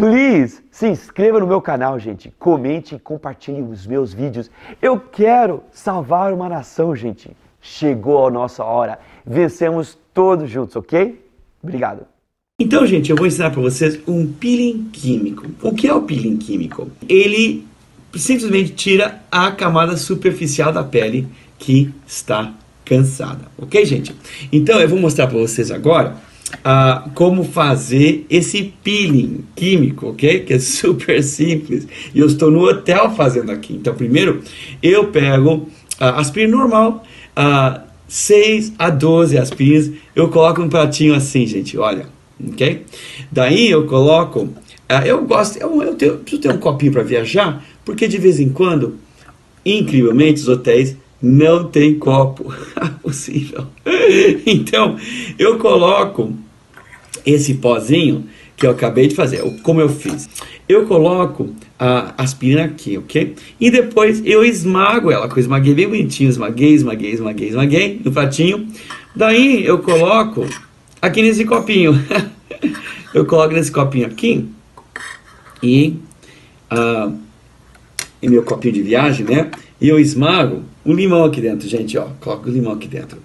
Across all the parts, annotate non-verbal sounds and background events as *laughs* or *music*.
Please, se inscreva no meu canal, gente. Comente e compartilhe os meus vídeos. Eu quero salvar uma nação, gente. Chegou a nossa hora. Vencemos todos juntos, ok? Obrigado. Então, gente, eu vou ensinar para vocês um peeling químico. O que é o peeling químico? Ele simplesmente tira a camada superficial da pele que está cansada, ok, gente? Então, eu vou mostrar para vocês agora uh, como fazer esse peeling químico, ok? Que é super *laughs* simples. E eu estou no hotel fazendo aqui. Então, primeiro, eu pego uh, aspirina normal, uh, 6 a 12 aspirinas, eu coloco um pratinho assim, gente, olha, ok? Daí eu coloco, uh, eu gosto, eu, eu, tenho, preciso ter um copinho para viajar, porque de vez em quando, incrivelmente, os hotéis não tem copo *laughs* possível. então, eu coloco esse pozinho que eu acabei de fazer. Como eu fiz? Eu coloco a aspirina aqui, ok? E depois eu esmago ela, com esmaguei bem bonitinho, esmaguei, esmaguei, esmaguei, esmaguei no pratinho. Daí eu coloco aqui nesse copinho. *laughs* eu coloco nesse copinho aqui e, uh, e meu copinho de viagem, né? E eu esmago o limão aqui dentro, gente, ó. Coloco o limão aqui dentro.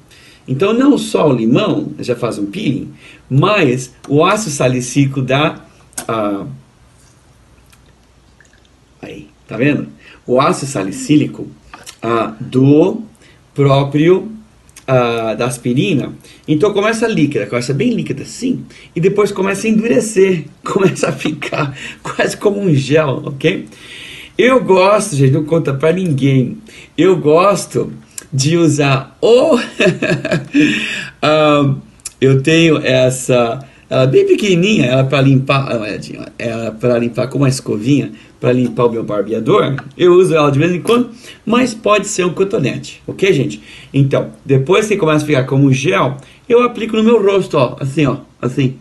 Então, não só o limão já faz um peeling, mas o ácido salicílico dá. Ah, aí, tá vendo? O ácido salicílico ah, do próprio ah, da aspirina. Então começa líquida, começa bem líquida assim, e depois começa a endurecer, *laughs* começa a ficar quase como um gel, ok? Eu gosto, gente, não conta para ninguém. Eu gosto de usar o. *laughs* um, eu tenho essa. Ela bem pequenininha, ela para limpar, ela para limpar com uma escovinha, para limpar o meu barbeador. Eu uso ela de vez em quando, mas pode ser um cotonete, ok, gente? Então, depois que começa a ficar como gel, eu aplico no meu rosto, ó, assim, ó, assim.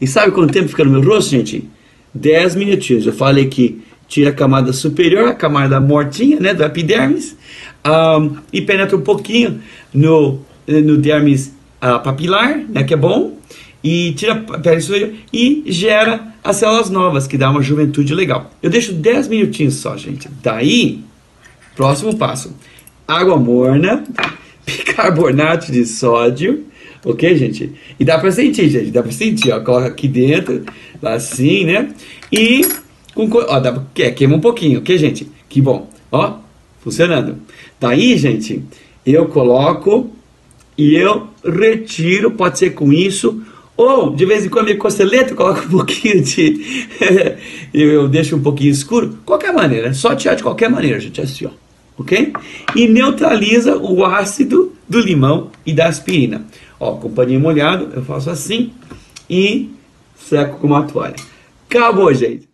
E sabe quanto tempo fica no meu rosto, gente? 10 minutinhos. Eu falei que tira a camada superior, a camada mortinha, né, do epidermis, um, e penetra um pouquinho no, no dermis uh, papilar, né, que é bom, e tira a pele superior e gera as células novas, que dá uma juventude legal. Eu deixo 10 minutinhos só, gente. Daí, próximo passo, água morna, *laughs* bicarbonato de sódio, ok, gente? E dá pra sentir, gente, dá pra sentir, ó, coloca aqui dentro, assim, né? E com, ó, dá, queima um pouquinho, ok, gente? Que bom. Ó, funcionando. Daí, gente, eu coloco e eu retiro, pode ser com isso, ou de vez em quando minha costeleta coloco um *laughs* pouquinho de. *laughs* eu deixo um pouquinho escuro. Qualquer maneira, só tirar de qualquer maneira, gente, assim, ó. Ok? E neutraliza o ácido do limão e da aspirina. Ó, com paninho molhado, eu faço assim e seco com uma toalha. Acabou, gente.